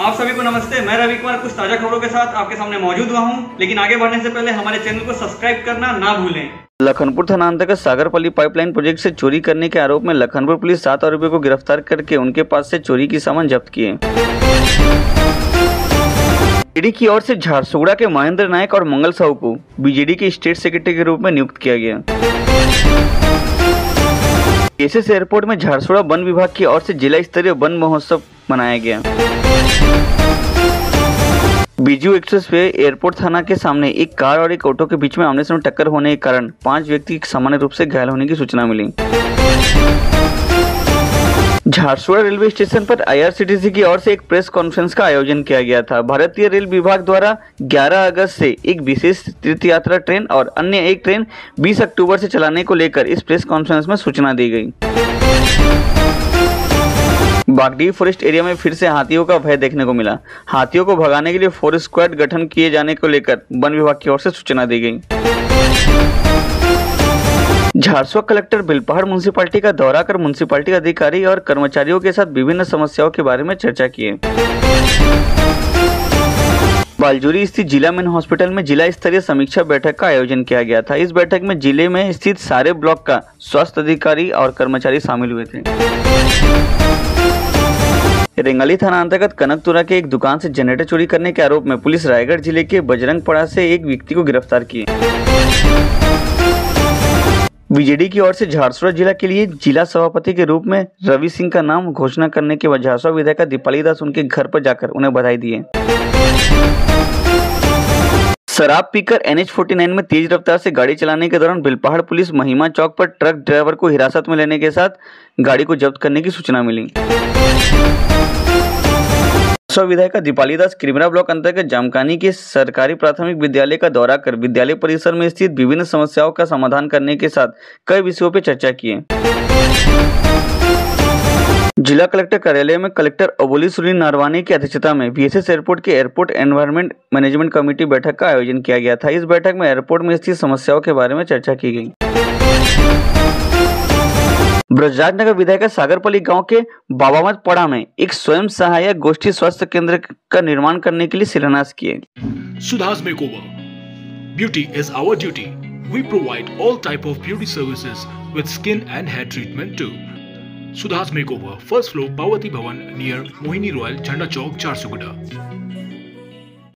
आप सभी को नमस्ते, मैं रवि कुमार, कुछ ताज़ा खबरों के साथ आपके सामने मौजूद हुआ हूँ। लेकिन आगे बढ़ने से पहले हमारे चैनल को सब्सक्राइब करना ना भूलें। लखनपुर थाना अंतर्गत सागरपल्ली पाइपलाइन प्रोजेक्ट से चोरी करने के आरोप में लखनपुर पुलिस सात आरोपियों को गिरफ़्तार करके उनके पास से चोरी की सामान जब्त किए। ईडी की ओर से झारसुगुड़ा के महेंद्र नायक और मंगल साहू को बीजेडी के स्टेट सेक्रेटरी के रूप में नियुक्त किया गया। एसएस एयरपोर्ट में झारसुगड़ा वन विभाग की ओर से जिला स्तरीय वन महोत्सव मनाया गया। बीजू एक्सप्रेस वे एयरपोर्ट थाना के सामने एक कार और एक ऑटो के बीच में आमने सामने टक्कर होने के कारण पाँच व्यक्ति सामान्य रूप से घायल होने की सूचना मिली। झारसुगड़ा रेलवे स्टेशन पर आईआरसीटीसी की ओर से एक प्रेस कॉन्फ्रेंस का आयोजन किया गया था। भारतीय रेल विभाग द्वारा 11 अगस्त से एक विशेष तीर्थ यात्रा ट्रेन और अन्य एक ट्रेन 20 अक्टूबर से चलाने को लेकर इस प्रेस कॉन्फ्रेंस में सूचना दी गई। बागडी फॉरेस्ट एरिया में फिर से हाथियों का भय देखने को मिला। हाथियों को भगाने के लिए फोर स्क्वाड गठन किए जाने को लेकर वन विभाग की ओर से सूचना दी गई। झारसुआ कलेक्टर बिलपहाड़ म्यूनसिपालिटी का दौरा कर म्यूनसिपालिटी अधिकारी और कर्मचारियों के साथ विभिन्न समस्याओं के बारे में चर्चा किए। बालजूरी स्थित जिला मेन हॉस्पिटल में जिला स्तरीय समीक्षा बैठक का आयोजन किया गया था। इस बैठक में ज़िले में स्थित सारे ब्लॉक का स्वास्थ्य अधिकारी और कर्मचारी शामिल हुए थे। रेंगाली थाना अंतर्गत कनकतुरा के एक दुकान से जनरेटर चोरी करने के आरोप में पुलिस रायगढ़ ज़िले के बजरंगपड़ा से एक व्यक्ति को गिरफ़्तार किए बीजेडी की ओर से झारसुरा जिला के लिए जिला सभापति के रूप में रवि सिंह का नाम घोषणा करने के बाद झारसुरा विधायक दीपाली दास उनके घर पर जाकर उन्हें बधाई दिए। शराब पीकर एन एच में तेज रफ्तार से गाड़ी चलाने के दौरान बिलपहाड़ पुलिस महिमा चौक पर ट्रक ड्राइवर को हिरासत में लेने के साथ गाड़ी को जब्त करने की सूचना मिली। सौ विधायक दीपाली दास क्रिमरा ब्लॉक अंतर्गत जामकानी के सरकारी प्राथमिक विद्यालय का दौरा कर विद्यालय परिसर में स्थित विभिन्न समस्याओं का समाधान करने के साथ कई विषयों पर चर्चा किए जिला कलेक्टर कार्यालय में कलेक्टर अबोली सुनील नारवानी की अध्यक्षता में बीएसएस एयरपोर्ट के एयरपोर्ट एनवायरमेंट मैनेजमेंट कमेटी बैठक का आयोजन किया गया था इस बैठक में एयरपोर्ट में स्थित समस्याओं के बारे में चर्चा की गई ब्रजराज नगर विधायक सागरपल्ली गाँव के बाबामत पड़ा में एक स्वयं सहायक गोष्ठी स्वास्थ्य केंद्र का निर्माण करने के लिए शिलान्यास किए Sudhas Makeover. Beauty is our duty. We provide all type of beauty services with skin and hair treatment too. Sudha's makeover first floor Pavati Bhavan near Mohini royal झंडा चौक चार सौ गुडा